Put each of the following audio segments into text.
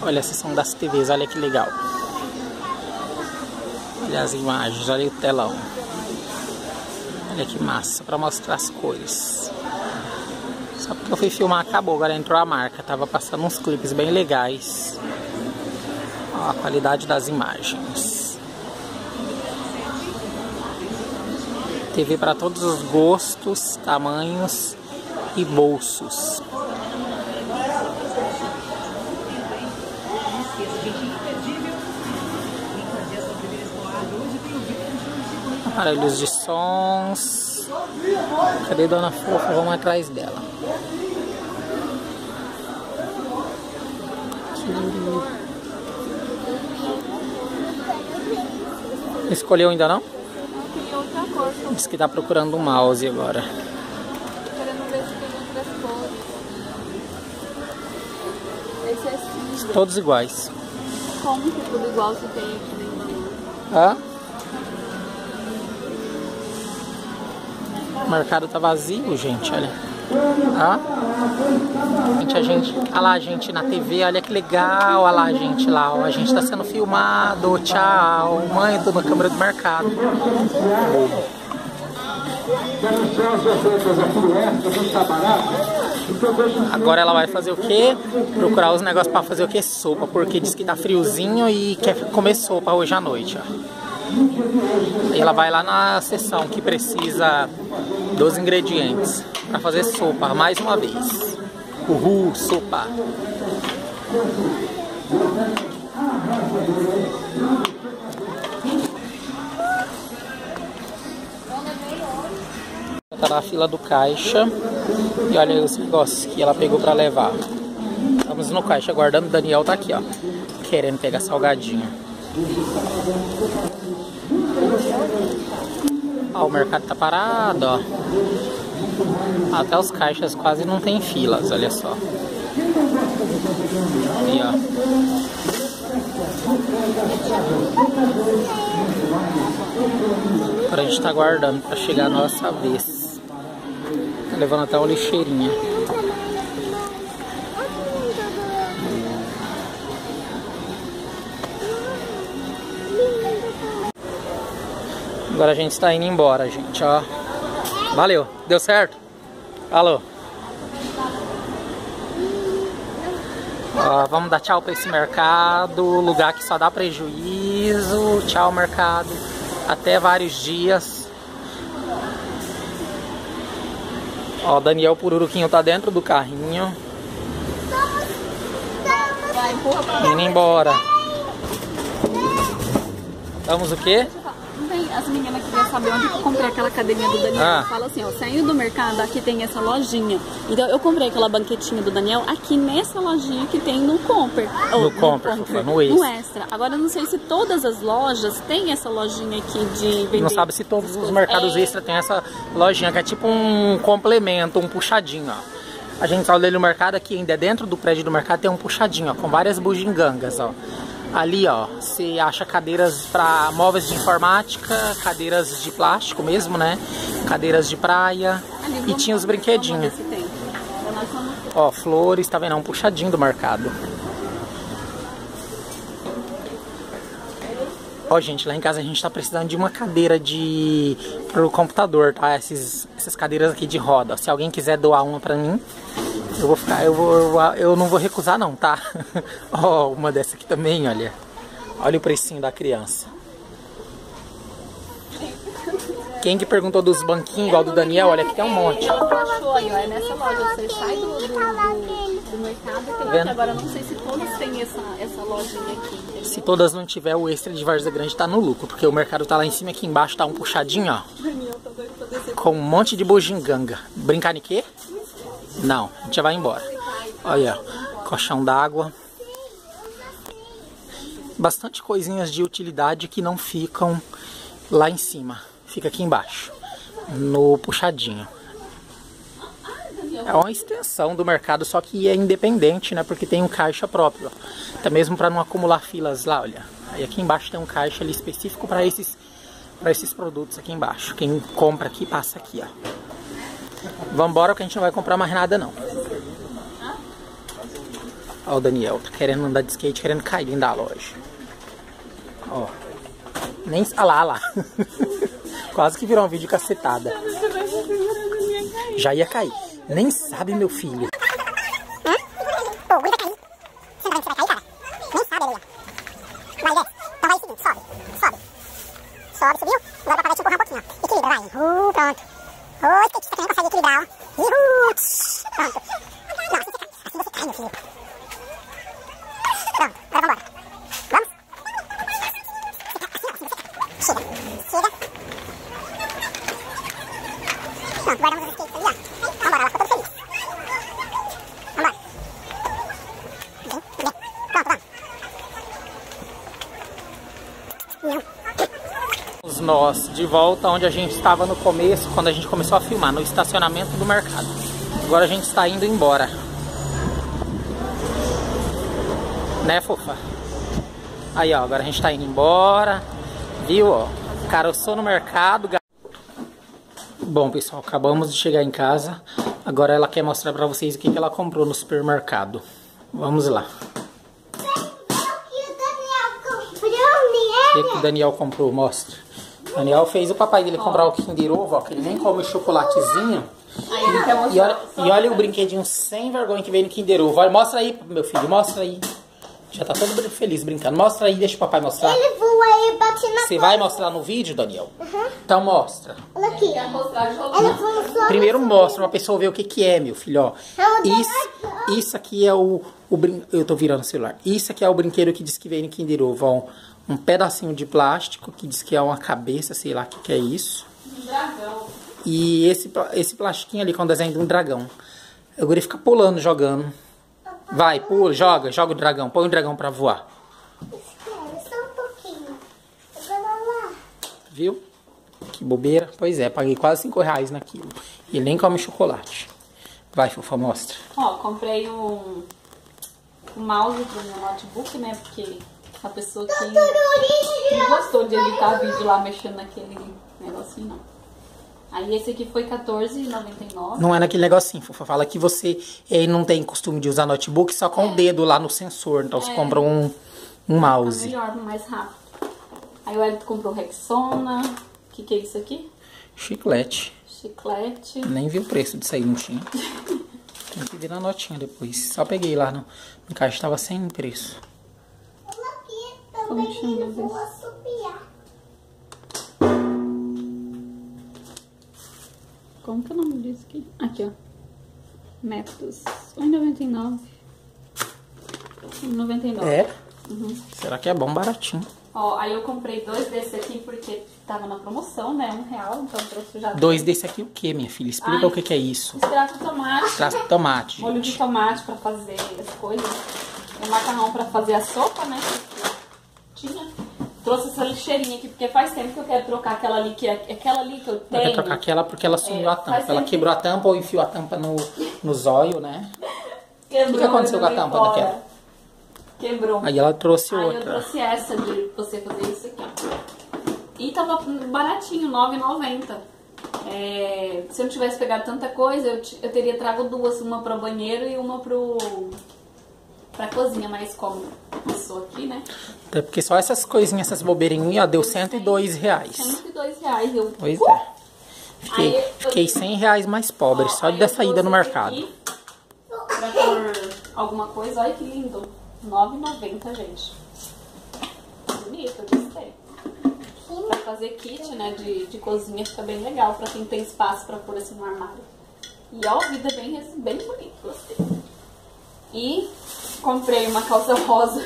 Olha a seção das TVs, olha que legal. Olha as imagens, olha o telão. Olha que massa, para mostrar as cores. Só porque eu fui filmar acabou, agora entrou a marca. Tava passando uns clipes bem legais. Ó, a qualidade das imagens. TV para todos os gostos, tamanhos e bolsos. Aparelhos de sons. Cadê Dona Fofa? Vamos atrás dela. Escolheu ainda não? Diz que tá procurando um mouse agora. Todos iguais. Como que tudo igual se tem aqui Hã? O mercado tá vazio, gente, olha. Hã? Gente, a gente. Olha lá, gente, na TV, olha que legal. Olha lá, gente, lá. Ó, a gente tá sendo filmado. Tchau. Mãe, eu tô na câmera do mercado. Bobo. Agora ela vai fazer o quê? Procurar os negócios pra fazer o quê? Sopa, porque diz que tá friozinho e quer comer sopa hoje à noite, ó. E ela vai lá na seção que precisa dos ingredientes para fazer sopa, mais uma vez. Uhul, sopa. Tá na fila do caixa. E olha os negócios que ela pegou para levar. Estamos no caixa aguardando. Daniel tá aqui, ó. Querendo pegar salgadinho. Ó, o mercado tá parado, ó. Até os caixas quase não tem filas, olha só. Aí, ó. Agora a gente tá aguardando para chegar a nossa vez. Levando até uma lixeirinha. Agora a gente está indo embora, gente, ó. Valeu, deu certo? Alô? Ó, vamos dar tchau para esse mercado, lugar que só dá prejuízo. Tchau, mercado. Até vários dias. Ó, Daniel Pururuquinho tá dentro do carrinho. Vai, empurra pra Indo embora. Vamos o quê? Não tem- As meninas queriam saber onde eu comprei aquela cadeirinha do Daniel. Ah. Fala assim, ó, saindo do mercado, aqui tem essa lojinha. Então eu comprei aquela banquetinha do Daniel aqui nessa lojinha que tem no Comper. Ou, No Comper, Fofa, no Extra. Agora eu não sei se todas as lojas têm essa lojinha aqui de vender. Não sabe se todos os mercados coisas. extra tem essa lojinha que é tipo um complemento, um puxadinho, ó. A gente saiu dele no mercado aqui, ainda dentro do prédio do mercado tem um puxadinho, ó, com várias bugigangas, ó. Ali, ó, você acha cadeiras para móveis de informática, cadeiras de plástico mesmo, né? Cadeiras de praia Ali, e tinha os brinquedinhos. Ó, flores, tá vendo? É um puxadinho do mercado. Ó, gente, lá em casa a gente tá precisando de uma cadeira de pro computador, tá? Esses, essas cadeiras aqui de roda. Se alguém quiser doar uma pra mim, eu vou ficar, eu vou, eu, eu não vou recusar não, tá? Ó, uma dessa aqui também, olha. Olha o precinho da criança. Quem que perguntou dos banquinhos igual do Daniel? Olha, aqui tem um monte. É nessa loja. Você sai do, do, do, do mercado. Agora não sei se todas têm essa, essa lojinha aqui. entendeu? Se todas não tiver, o extra de Várzea Grande tá no lucro, porque o mercado tá lá em cima, aqui embaixo tá um puxadinho, ó, com um monte de bugiganga. Brincar em quê? Não, a gente já vai embora. Olha, colchão d'água. Bastante coisinhas de utilidade que não ficam lá em cima. Fica aqui embaixo, no puxadinho. É uma extensão do mercado, só que é independente, né? Porque tem um caixa próprio. Até mesmo para não acumular filas lá, olha. Aí aqui embaixo tem um caixa ali específico para esses, esses produtos aqui embaixo. Quem compra aqui, passa aqui, ó. Vambora que a gente não vai comprar mais nada não. Ó o Daniel, tá querendo andar de skate, querendo cair dentro da loja. Ó. Nem... Ah lá, lá. Quase que virou um vídeo cacetada. Já ia cair. Nem sabe, meu filho. Sobe, subiu. Agora pra te empurrar um pouquinho, ó. Equilibra, vai. Uh, pronto. Ô, skatista que não consegue equilibrar, ó. Uhul. Pronto. Não, assim você cai. Assim você cai, meu filho. Pronto, agora vambora. Vamos? Chega, chega. Pronto, guardamos os skates ali, ó. Vambora, ela ficou toda feliz. Vambora. Vem, vem. Pronto, vamos. Não. Nós de volta onde a gente estava no começo, quando a gente começou a filmar, no estacionamento do mercado. Agora a gente está indo embora. Né, fofa? Aí, ó, agora a gente tá indo embora. Viu, ó? Caroçou no mercado. Bom, pessoal, acabamos de chegar em casa. Agora ela quer mostrar pra vocês o que, que ela comprou no supermercado. Vamos lá. O que, que o Daniel comprou? Mostra. Daniel fez o papai dele comprar o Kinder Ovo, ó, que ele nem come chocolatezinho. E olha, e olha o brinquedinho sem vergonha que veio no Kinder Ovo. Olha, mostra aí, meu filho, mostra aí. Já tá todo feliz brincando. Mostra aí, deixa o papai mostrar. Ele voa e bate na Você vai mostrar no vídeo, Daniel? Uhum. Então mostra. Olha aqui. Primeiro mostra pra pessoa ver o que que é, meu filho, ó. É Isso, isso aqui é o, o brin... Eu tô virando o celular. Isso aqui é o brinquedo que diz que vem no Kinder Ovo, ó. Um pedacinho de plástico que diz que é uma cabeça, sei lá o que que é isso. Um dragão. E esse, esse plastiquinho ali com o desenho de um dragão. Agora ele fica pulando, jogando. Vai, pula, joga, joga o dragão. Põe o dragão pra voar. Espera, só um pouquinho. Agora lá. Viu? Que bobeira. Pois é, paguei quase 5 reais naquilo. E ele nem come chocolate. Vai, fofa, mostra. Ó, comprei um, um mouse pro meu notebook, né? Porque a pessoa que não gostou de editar vídeo lá mexendo naquele negocinho, não. Aí esse aqui foi R$14,99. Não é naquele negocinho, fofa. Fala que você eh, não tem costume de usar notebook só com o dedo lá no sensor. Então você compra um, um mouse. melhor, mais rápido. Aí o Elito comprou Rexona. O que, que é isso aqui? Chiclete. Chiclete. Nem vi o preço disso aí, não tinha. Tem que ver na notinha depois. Só peguei lá no, no caixa, tava sem preço. Aqui Como assobiar. Que é o nome disso aqui? Aqui, ó. Métodos. R$1,99. R$1,99. É? Será que é bom, baratinho? Ó, aí eu comprei dois desses aqui porque tava na promoção, né? Um real, então eu trouxe já Dois desse aqui o que, minha filha? Explica Ai. o que, que é isso. Extrato de tomate, Extrato de tomate, molho de tomate pra fazer as coisas. E macarrão pra fazer a sopa, né? Que. Trouxe essa lixeirinha aqui, porque faz tempo que eu quero trocar aquela ali, que é aquela ali que eu tenho. quer trocar aquela porque ela sumiu É, a tampa. Ela quebrou a tampa ou enfiou a tampa no, no zóio, né? Quebrou, O que aconteceu eu com a tampa fora. daquela? Quebrou. Aí ela trouxe Aí eu outra. trouxe essa de você fazer isso aqui. E tava baratinho, R$ 9,90. É, se eu não tivesse pegado tanta coisa, eu, eu teria trago duas, uma pro banheiro e uma pro pra cozinha, mas como eu sou aqui, né? Até porque só essas coisinhas, essas bobeirinhas, ó, deu 102 reais. 102 reais. Eu, Pois Uh! é. Fiquei, eu- fiquei 100 reais mais pobre, Ó, só dar saída no mercado. aqui Pra pôr alguma coisa, olha que lindo. R$ 9,90, gente. Bonito, eu gostei. Pra fazer kit, né, de, de cozinha fica bem legal pra quem tem espaço pra pôr assim no armário. E ó, o vidro é bem, bem bonito, gostei. E comprei uma calça rosa.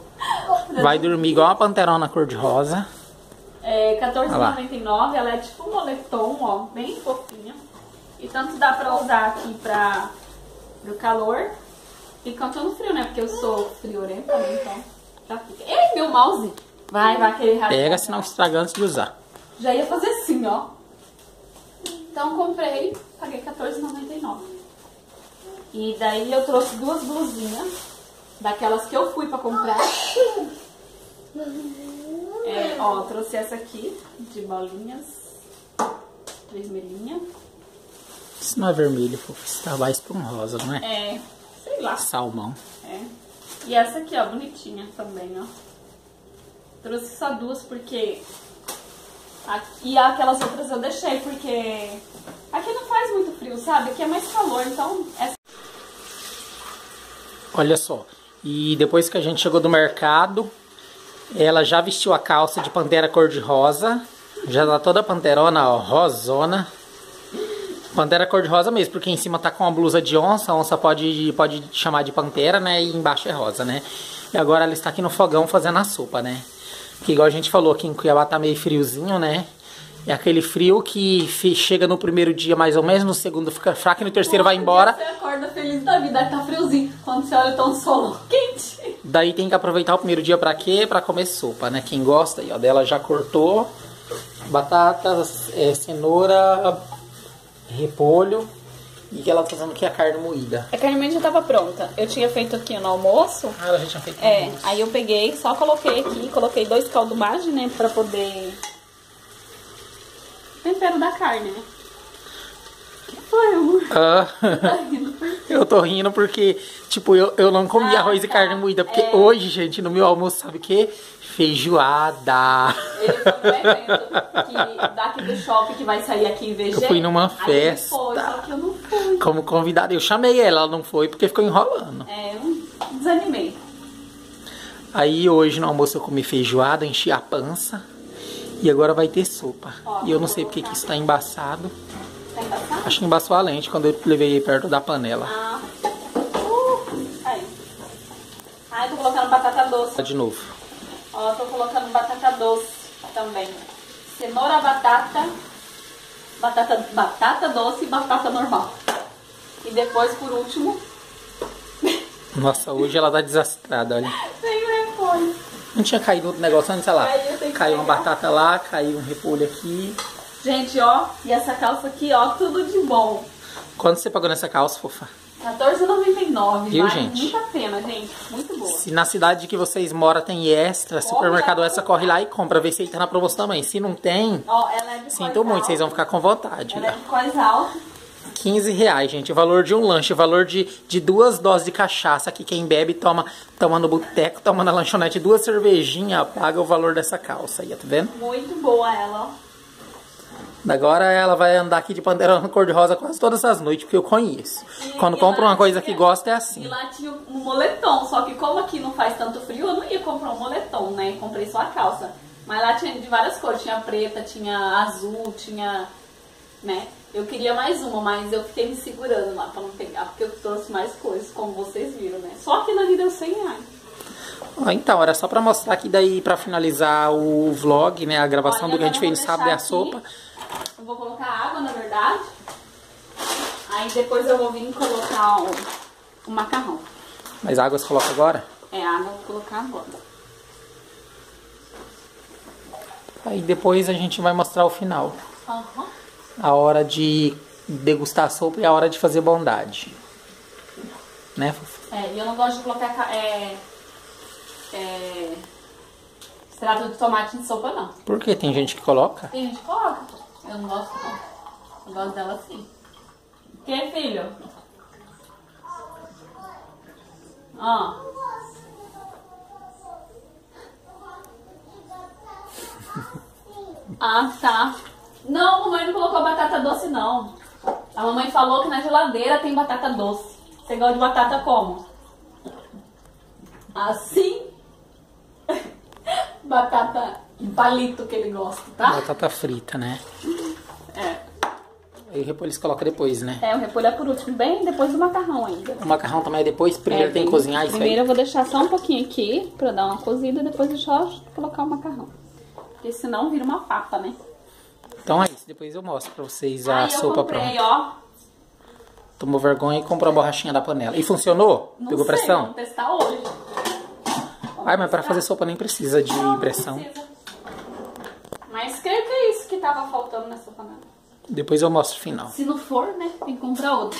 Vai dormir igual uma panterona cor-de-rosa. É lá. R$14,99, ela é tipo um moletom, ó, bem fofinha. E tanto dá pra usar aqui pra, pro calor e quanto no frio, né? Porque eu sou friorenta, né? Então já fica. Ei, meu mouse! Vai, vai querer rasgar. Pega, senão estraga antes de usar. Já ia fazer assim, ó. Então comprei, paguei R$14,99. E daí eu trouxe duas blusinhas, daquelas que eu fui pra comprar. É, ó, trouxe essa aqui, de bolinhas, vermelhinha. Isso não é vermelho, fofo. Isso tá mais pra um rosa, não é? É, sei lá. Salmão. É. E essa aqui, ó, bonitinha também, ó. Trouxe só duas porque... Aqui, e aquelas outras eu deixei porque... Aqui não faz muito frio, sabe? Aqui é mais calor, então... Essa... Olha só. E depois que a gente chegou do mercado, ela já vestiu a calça de pantera cor-de-rosa. Já tá toda panterona, ó, rosona. Pantera cor-de-rosa mesmo, porque em cima tá com uma blusa de onça. A onça pode, pode chamar de pantera, né? E embaixo é rosa, né? E agora ela está aqui no fogão fazendo a sopa, né? Que igual a gente falou, aqui em Cuiabá tá meio friozinho, né? É aquele frio que chega no primeiro dia mais ou menos, no segundo fica fraco e no terceiro vai embora. Você acorda feliz da vida, tá friozinho. Quando você olha, tá um sol quente. Daí tem que aproveitar o primeiro dia pra quê? Pra comer sopa, né? Quem gosta, aí, ó, dela já cortou. Batatas, é, cenoura, repolho. E que ela tá fazendo aqui a carne moída. A carne moída já tava pronta. Eu tinha feito aqui no almoço. Ah, ela já tinha feito É, almoço. aí eu peguei, só coloquei aqui, coloquei dois caldo maggi, né, pra poder... Tempero da carne, né? Que foi? Ah, Tá rindo por quê? eu tô rindo porque, tipo, eu, eu não comi Ah, arroz e tá. carne moída. Porque É. hoje, gente, no meu almoço, sabe o quê? Feijoada. Ele foi evento que, daqui do shopping que vai sair aqui em VG. Eu fui numa festa. foi, só que eu não fui. Como convidada. Eu chamei ela, ela não foi porque ficou enrolando. É, eu desanimei. Aí hoje no almoço eu comi feijoada, enchi a pança. E agora vai ter sopa. Ó, e eu não sei porque que colocar. isso tá embaçado. Tá embaçado? Acho que embaçou a lente quando eu levei perto da panela. Ah. Uh, aí. Ah, tô colocando batata doce. De novo. Ó, tô colocando batata doce também. Cenoura, batata, batata, batata doce e batata normal. E depois, por último, Nossa, hoje ela tá desastrada, olha. tem o repolho. Não tinha caído outro negócio antes, olha lá. Que Caiu uma batata lá, caiu um repolho aqui. Gente, ó, e essa calça aqui, ó, tudo de bom. Quanto você pagou nessa calça, fofa? R$14,99. Viu, gente? muito a pena, gente. Muito boa. Se na cidade que vocês moram tem extra, supermercado extra, corre lá e compra. Vê se aí tá na promoção também. Se não tem, Ó, é sinto muito, vocês vão ficar com vontade. Ela é né? de alto. 15 reais, gente. O valor de um lanche, o valor de, de duas doses de cachaça. Que quem bebe toma, toma no boteco, toma na lanchonete, duas cervejinhas, paga o valor dessa calça aí, tá vendo? Muito boa ela, ó. Agora ela vai andar aqui de pandeirona cor-de-rosa quase todas as noites, porque eu conheço. E- Quando e compra uma coisa tinha- que gosta é E assim. lá tinha um moletom, só que como aqui não faz tanto frio, eu não ia comprar um moletom, né? Comprei só a calça. Mas lá tinha de várias cores, tinha preta, tinha azul, tinha, né? Eu queria mais uma, mas eu fiquei me segurando lá pra não pegar, porque eu trouxe mais coisas, como vocês viram, né? Só que na vida deu 100 reais. Ó, Então, era só pra mostrar que daí, pra finalizar o vlog, né, a gravação Olha, do que a gente fez no sábado é a sopa. Eu vou colocar água, na verdade. Aí depois eu vou vir colocar o, o macarrão. Mas a água você coloca agora? É, a água eu vou colocar agora. Aí depois a gente vai mostrar o final. Aham. A hora de degustar a sopa e a hora de fazer bondade. Né, Fofo? É, e eu não gosto de colocar ca- é, é, extrato de tomate em sopa, não. Porque tem gente que coloca. Tem gente que coloca. Eu não gosto, não. Eu gosto dela assim. Que, filho? Ó. Ah, tá. Não, a mamãe não colocou batata doce, não. A mamãe falou que na geladeira tem batata doce. Você gosta de batata como? Assim? batata palito que ele gosta, tá? Batata frita, né? É. Aí o repolho você coloca depois, né? É, o repolho é por último, bem depois do macarrão ainda. O macarrão também é depois. Primeiro É, tem que cozinhar isso Primeiro aí. eu vou deixar só um pouquinho aqui pra dar uma cozida, depois eu só colocar o macarrão. Porque senão vira uma papa, né? Então é isso. Depois eu mostro pra vocês a Aí eu sopa comprei, pronta. ó. Tomou vergonha e comprou a borrachinha da panela. E funcionou? Não Pegou sei, pressão? Vamos testar hoje. Ai, mas pra fazer sopa nem precisa de Não, não pressão. precisa. Mas creio que é isso que tava faltando nessa panela. Depois eu mostro o final. Se não for, né, tem que comprar outra.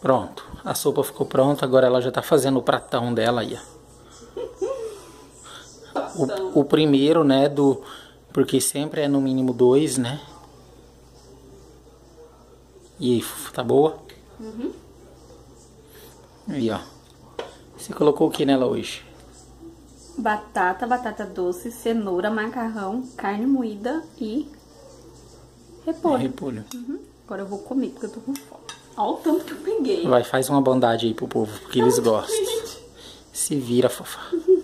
Pronto. A sopa ficou pronta. Agora ela já tá fazendo o pratão dela aí, ó. O, o primeiro, né, do... Porque sempre é no mínimo dois, né? E aí, tá boa? Uhum. Aí, ó. Você colocou o que nela hoje? Batata, batata doce, cenoura, macarrão, carne moída e repolho. Repolho. Uhum. Agora eu vou comer, porque eu tô com fome. Olha o tanto que eu peguei. Vai, faz uma bondade aí pro povo, porque eles gostam. Se vira, fofa.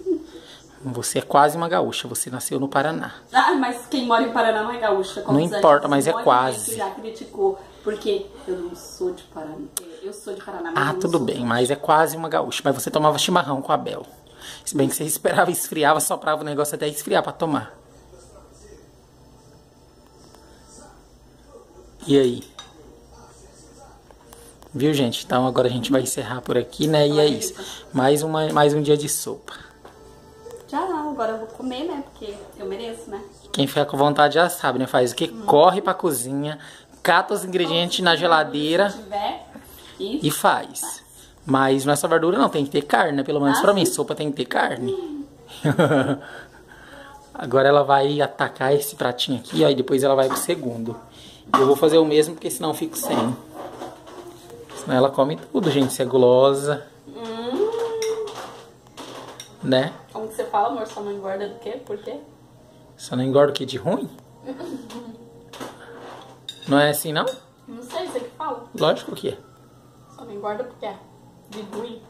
Você é quase uma gaúcha, você nasceu no Paraná. Ah, mas quem mora em Paraná não é gaúcha. Não importa, mas é quase. já criticou, porque eu não sou de Paraná. Eu sou de Paraná, mas Ah, tudo bem, mas é quase uma gaúcha. Mas você tomava chimarrão com a Bel. Se bem que você esperava, esfriava, soprava o negócio até esfriar pra tomar. E aí? Viu, gente? Então agora a gente vai encerrar por aqui, né? E é isso. Mais, uma, mais um dia de sopa. Tchau, agora eu vou comer, né? Porque eu mereço, né? Quem fica com vontade já sabe, né? Faz o que? Corre pra cozinha, cata os ingredientes na geladeira Se tiver, e... e faz. Mas não é só verdura, não. Tem que ter carne, né? Pelo menos Ah, pra mim, sim. sopa tem que ter carne. Agora ela vai atacar esse pratinho aqui, ó. E depois ela vai pro segundo. Eu vou fazer o mesmo, porque senão eu fico sem. Senão ela come tudo, gente. Se é gulosa, Hum, né? como que você fala, amor? Só não engorda do quê? Por quê? Só não engorda o que de ruim? Não é assim, não? Não sei, você que fala. Lógico que é. Só não engorda porque é de ruim.